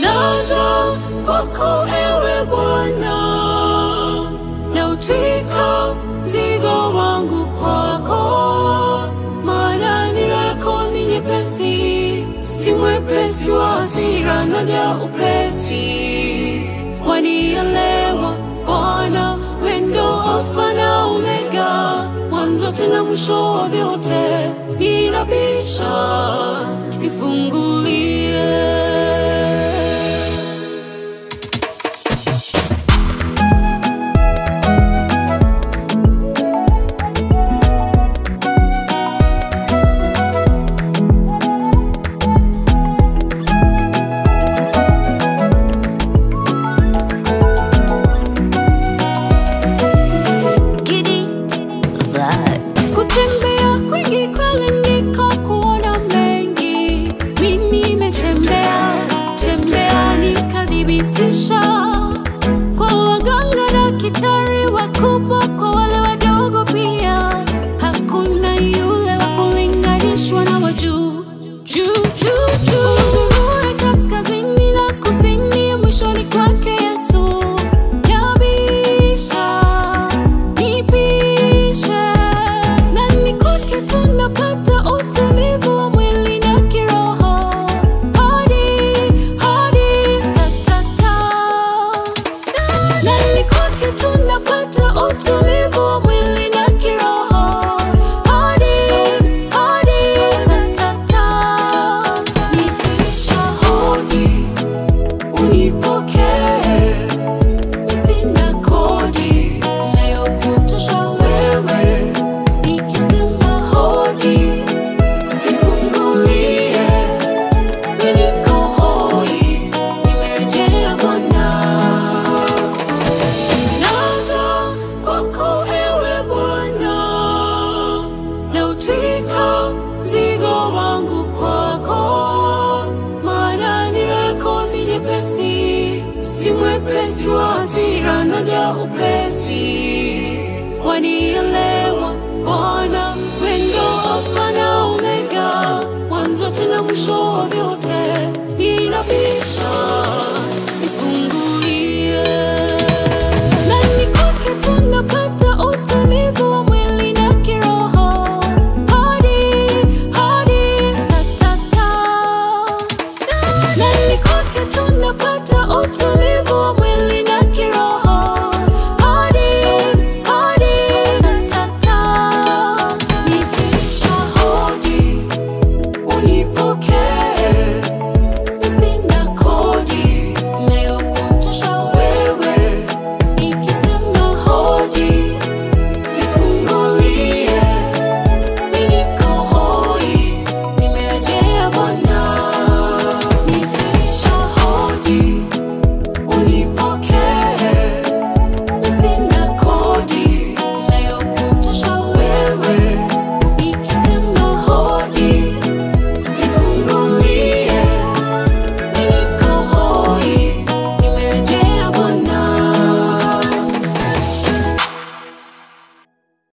naja kwako ewe Bwana, nautwika mzigo wangu kwako, maana nira yako ni nyepesi, si mwepesi wa hasira, naja upesi. Wanielewa Bwana, wewe ndio Alfa na Omega, mwanzo tena mwisho wa vyote, bila pisha kuja upesi, wanielewa Bwana, wendo alfa na mwanzo tena mwisho